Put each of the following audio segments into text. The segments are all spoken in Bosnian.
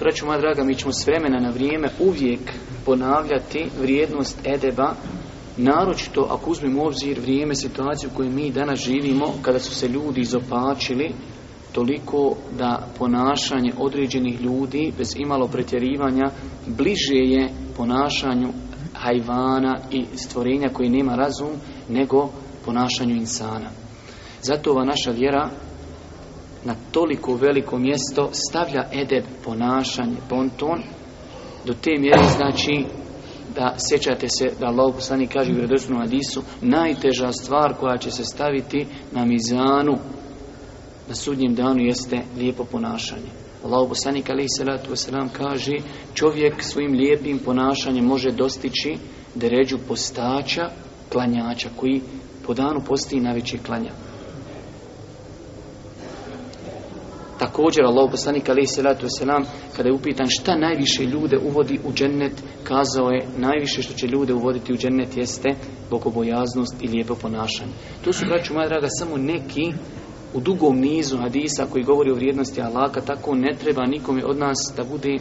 Braću moja draga, mi ćemo s vremena na vrijeme uvijek ponavljati vrijednost edeba, naročito ako uzmemo u obzir vrijeme, situaciju u kojoj mi danas živimo, kada su se ljudi izopačili, toliko da ponašanje određenih ljudi, bez imalo pretjerivanja, bliže je ponašanju hajvana i stvorenja koji nema razum, nego ponašanju insana. Zato ova naša vjera na toliko veliko mjesto stavlja edeb, ponašanje, pa ponton, do te mjere znači da sjećate se da Allah poslani kaže u vjerodostojnom hadisu najteža stvar koja će se staviti na mizanu na sudnjem danu jeste lijepo ponašanje. Allah poslanik alaihi salatu wasalam kaže čovjek svojim lijepim ponašanjem može dostići deređu postača klanjača koji po danu postoji najveći klanja. Također Allah poslanik alaihi salatu wasalam kada je upitan šta najviše ljude uvodi u džennet kazao je najviše što će ljude uvoditi u džennet jeste bogobojaznost i lijepo ponašanje. To su braću moja draga samo neki u dugom nizu hadisa koji govori o vrijednosti Allaha tako ne treba nikome od nas da bude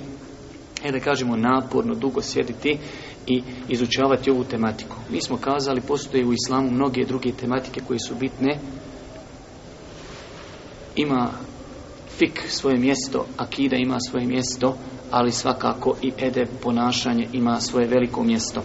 e da kažemo naporno dugo sjediti i izučavati ovu tematiku. Mi smo kazali postoje u islamu mnoge druge tematike koje su bitne ima fik svoje mjesto, akida ima svoje mjesto, ali svakako i edeb ponašanje ima svoje veliko mjesto.